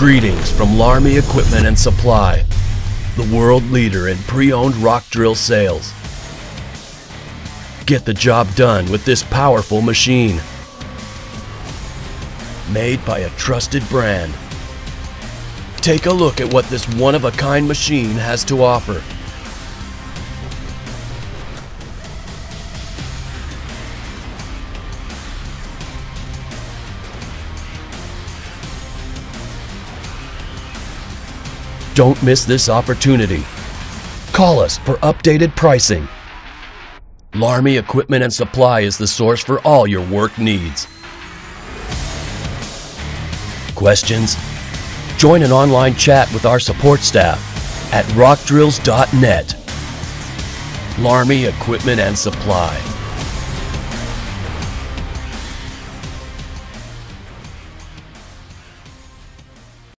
Greetings from Larmee Equipment and Supply, the world leader in pre-owned rock drill sales. Get the job done with this powerful machine. Made by a trusted brand. Take a look at what this one-of-a-kind machine has to offer. Don't miss this opportunity. Call us for updated pricing. Larmee Equipment and Supply is the source for all your work needs. Questions? Join an online chat with our support staff at rockdrills.net. Larmee Equipment and Supply.